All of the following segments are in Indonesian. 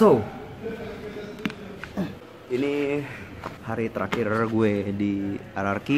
So, ini hari terakhir gue di RRQ.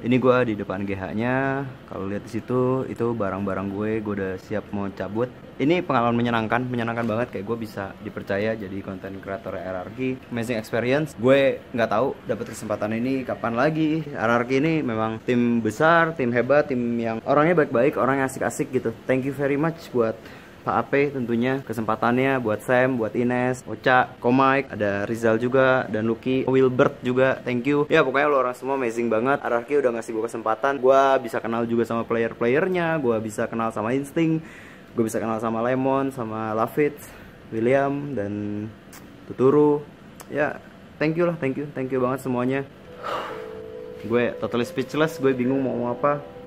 Ini gue di depan GH-nya. Kalau lihat di situ, itu barang-barang gue. Gue udah siap mau cabut. Ini pengalaman menyenangkan, menyenangkan banget. Kayak gue bisa dipercaya jadi konten kreator RRQ. Amazing experience. Gue nggak tahu dapat kesempatan ini kapan lagi. RRQ ini memang tim besar, tim hebat, tim yang orangnya baik-baik, orang asik-asik gitu. Thank you very much buat Pak Ape tentunya kesempatannya buat Sam, buat Ines, Ocha, Komik, ada Rizal juga dan Lucky, Wilbert juga, thank you. Ya pokoknya lo orang semua amazing banget. Ararki udah ngasih gue kesempatan, gue bisa kenal juga sama player-playernya, gue bisa kenal sama Instinct, gue bisa kenal sama Lemon, sama Lafit, William dan Tuturu. Ya thank you lah, thank you, thank you banget semuanya. Gue totally speechless, gue bingung mau apa.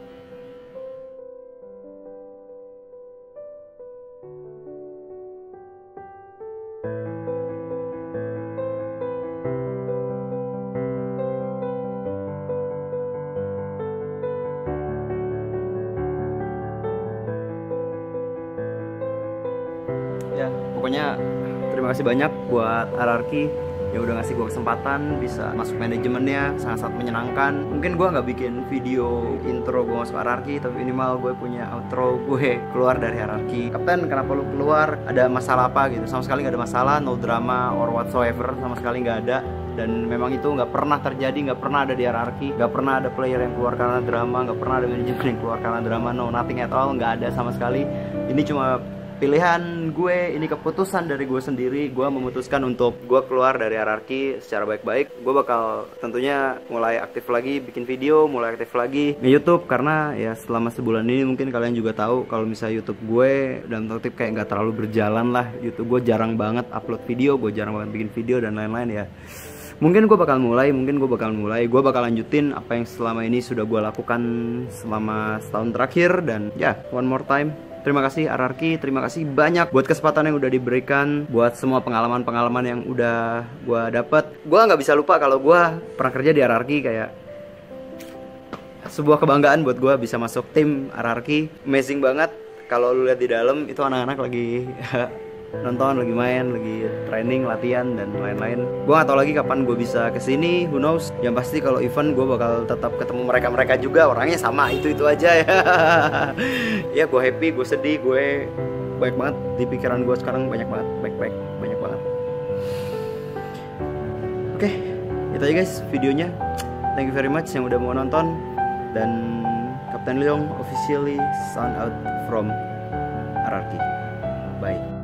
Pokoknya terima kasih banyak buat RRQ yang udah ngasih gue kesempatan bisa masuk manajemennya sangat-sangat menyenangkan. Mungkin gue nggak bikin video intro gue masuk RRQ tapi minimal gue punya outro gue keluar dari RRQ Kapten kenapa lu keluar? Ada masalah apa gitu? Sama sekali nggak ada masalah no drama or whatsoever sama sekali nggak ada. Dan memang itu nggak pernah terjadi nggak pernah ada di RRQ nggak pernah ada player yang keluar karena drama nggak pernah ada manajemen yang keluar karena drama. No nothing at all nggak ada sama sekali. Ini cuma pilihan gue ini keputusan dari gue sendiri. Gue memutuskan untuk gue keluar dari RRQ secara baik-baik. Gue bakal tentunya mulai aktif lagi bikin video mulai aktif lagi di YouTube. Karena ya selama sebulan ini mungkin kalian juga tahu kalau misalnya YouTube gue dan kutip kayak nggak terlalu berjalan lah. YouTube gue jarang banget upload video gue jarang banget bikin video dan lain-lain ya. Mungkin gue bakal mulai mungkin gue bakal mulai. Gue bakal lanjutin apa yang selama ini sudah gue lakukan selama setahun terakhir. Dan ya one more time Terima kasih RRQ, terima kasih banyak buat kesempatan yang udah diberikan, buat semua pengalaman-pengalaman yang udah gue dapet. Gue nggak bisa lupa kalau gue pernah kerja di RRQ kayak sebuah kebanggaan buat gue bisa masuk tim RRQ. Amazing banget. Kalau lu lihat di dalam itu anak-anak lagi nonton, lagi main, lagi training, latihan dan lain-lain. Gue gak tau lagi kapan gue bisa ke sini, who knows. Yang pasti kalau event gue bakal tetap ketemu mereka-mereka juga. Orangnya sama itu itu aja ya. ya gue happy, gue sedih, gue baik banget di pikiran gue sekarang banyak banget, baik-baik, banyak banget. Oke, itu aja guys videonya. Thank you very much yang udah mau nonton dan Kapten Leong officially sound out from RRQ. Bye.